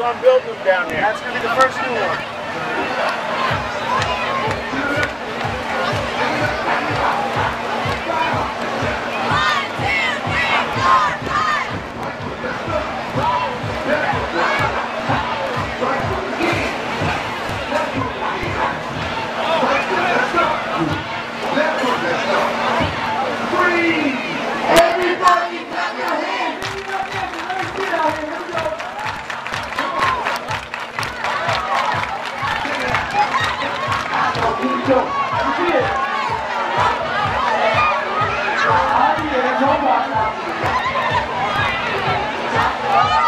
on oh, building them down there. That's going to be the first new one. Everybody 九，不去。把你的球还。加！